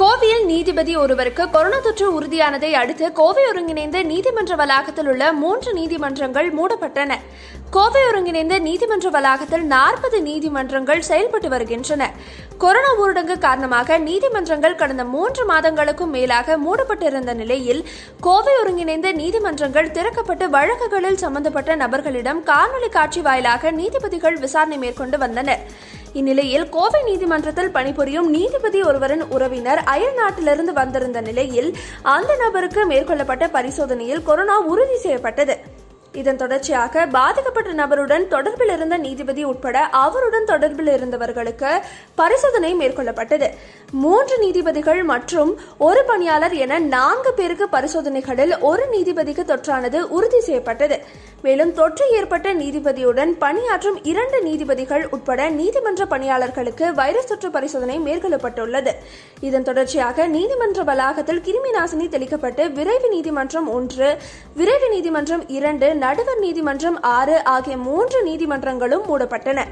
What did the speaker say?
கோவையில் நீதிபதி ஒருவருக்கு கொரோனா தொற்று உறுதியானதை அடுத்து கோவை ஒருங்கிணைந்த நீதிமன்ற வளாகத்தில் உள்ள மூன்று நீதிமன்றங்கள் மூடப்பட்டன. கோவை ஒருங்கிணைந்த நீதிமன்ற வளாகத்தில் நாற்பது நீதிமன்றங்கள் செயல்பட்டு வருகின்றன. கொரோனா ஊரடங்கு காரணமாக நீதிமன்றங்கள் கடந்த மூன்று மாதங்களுக்கும் மேலாக மூடப்பட்டிருந்த நிலையில் கோவை ஒருங்கிணைந்த நீதிமன்றங்கள் திறக்கப்பட்டு வழக்குகளில் சம்பந்தப்பட்ட நபர்களிடம் காணொலி காட்சி வாயிலாக நீதிபதிகள் விசாரணை மேற்கொண்டு வந்தனர். இந்நிலையில் கோவை நீதிமன்றத்தில் பணிபுரியும் நீதிபதி ஒருவரின் உறவினர் அயல் நாட்டிலிருந்து வந்திருந்த நிலையில் அந்த நபருக்கு மேற்கொள்ளப்பட்ட பரிசோதனையில் கொரோனா உறுதி செய்யப்பட்டது. இதன் தொடர்ச்சியாக பாதிக்கப்பட்ட நபருடன் தொடர்பில் இருந்த நீதிபதி உட்பட அவருடன் தொடர்பில் இருந்தவர்களுக்கு பரிசோதனை மேற்கொள்ளப்பட்டது. மூன்று நீதிபதிகள் மற்றும் ஒரு பணியாளர் என நான்கு பேருக்கு பரிசோதனைகளில் ஒரு நீதிபதிக்கு தொற்றானது உறுதி செய்யப்பட்டது. மேலும் தொற்று ஏற்பட்ட நீதிபதியுடன் பணியாற்றும் இரண்டு நீதிபதிகள் உட்பட நீதிமன்ற பணியாளர்களுக்கு வைரஸ் தொற்று பரிசோதனை மேற்கொள்ளப்பட்டுள்ளது. இதன் தொடர்ச்சியாக நீதிமன்ற வளாகத்தில் கிருமி நாசினி தெளிக்கப்பட்டு விரைவு நீதிமன்றம் ஒன்று விரைவு நீதிமன்றம் இரண்டு நடுவர் நீதிமன்றம் ஆறு ஆகிய மூன்று நீதிமன்றங்களும் மூடப்பட்டன.